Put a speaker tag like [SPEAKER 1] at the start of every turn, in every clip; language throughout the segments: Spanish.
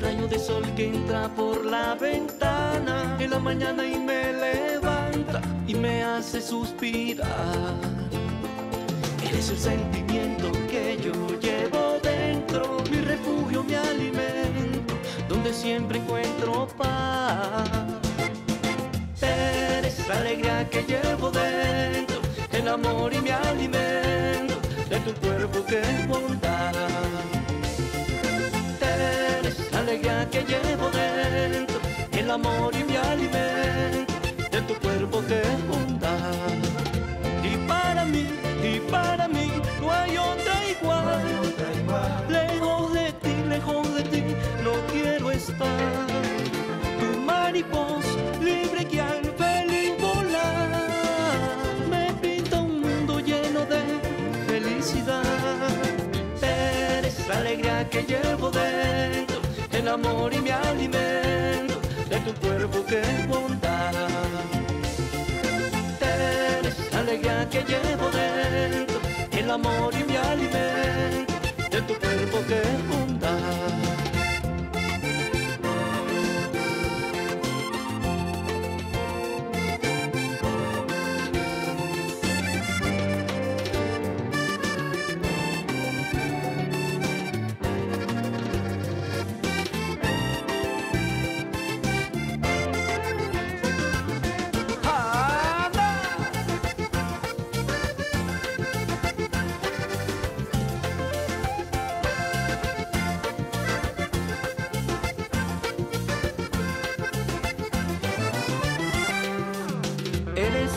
[SPEAKER 1] rayo de sol que entra por la ventana en la mañana y me levanta y me hace suspirar. Eres el sentimiento que yo llevo dentro, mi refugio, mi alimento, donde siempre encuentro paz. Eres la alegría que llevo dentro, el amor y mi alimento, de tu cuerpo que es bondad. Que llevo dentro, el amor y mi alimento, de tu cuerpo que bondad. Y para mí, y para mí, no hay otra igual. Lejos de ti, lejos de ti, no quiero estar. Tu mariposa libre que al feliz volar me pinta un mundo lleno de felicidad. Eres la alegría que llevo dentro, el amor y mi alimento, de tu cuerpo que es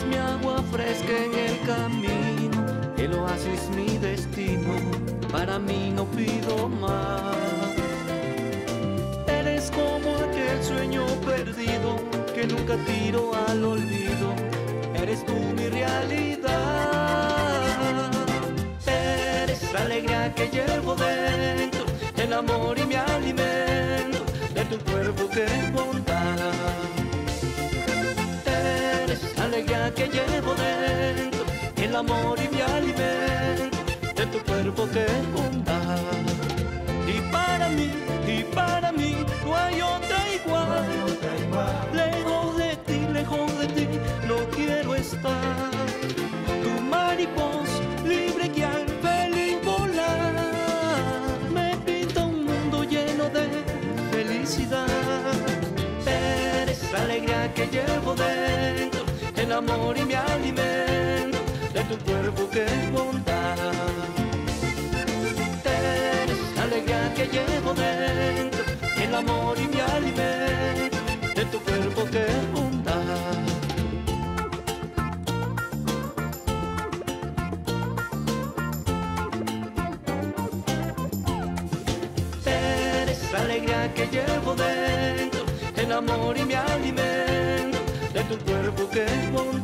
[SPEAKER 1] mi agua fresca en el camino, el oasis mi destino, para mí no pido más. Eres como aquel sueño perdido que nunca tiro al olvido, eres tú mi realidad. Eres la alegría que llevo dentro, el amor y mi alimento, de tu cuerpo que es que llevo dentro, el amor y mi alimento, de tu cuerpo que bondad. Y para mí, y para mí, no hay otra igual. Lejos de ti, lejos de ti, no quiero estar. Tu mariposa libre que al feliz volar me pinta un mundo lleno de felicidad. Eres la alegría que llevo dentro, amor y mi alimento, de tu cuerpo que es bondad. Eres la alegría que llevo dentro, el amor y mi alimento, de tu cuerpo que es bondad. Eres la alegría que llevo dentro, el amor y mi alimento, de tu cuerpo que